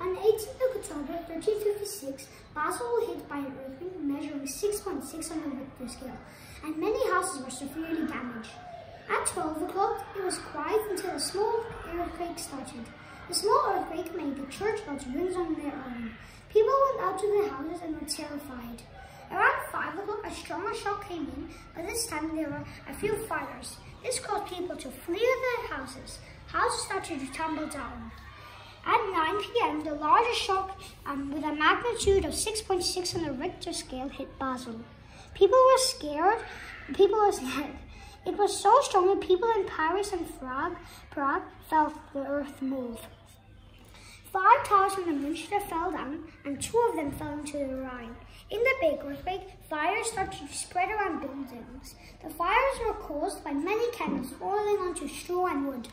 On the 18th of October 1356, Basel was hit by an earthquake measuring 6.6 on the Richter scale, and many houses were severely damaged. At 12 o'clock, it was quiet until a small earthquake started. The small earthquake made the church bells ring on their own. People went out to their houses and were terrified. Around 5 o'clock, a stronger shock came in, but this time there were a few fires. This caused people to flee their houses. Houses started to tumble down. At 9 p.m., the largest shock um, with a magnitude of 6.6 on the Richter scale hit Basel. People were scared, people were scared. It was so strong that people in Paris and Prague, Prague felt the earth move. Five towers from the Münster fell down, and two of them fell into the Rhine. In the big earthquake, fires started to spread around buildings. The fires were caused by many candles falling onto straw and wood.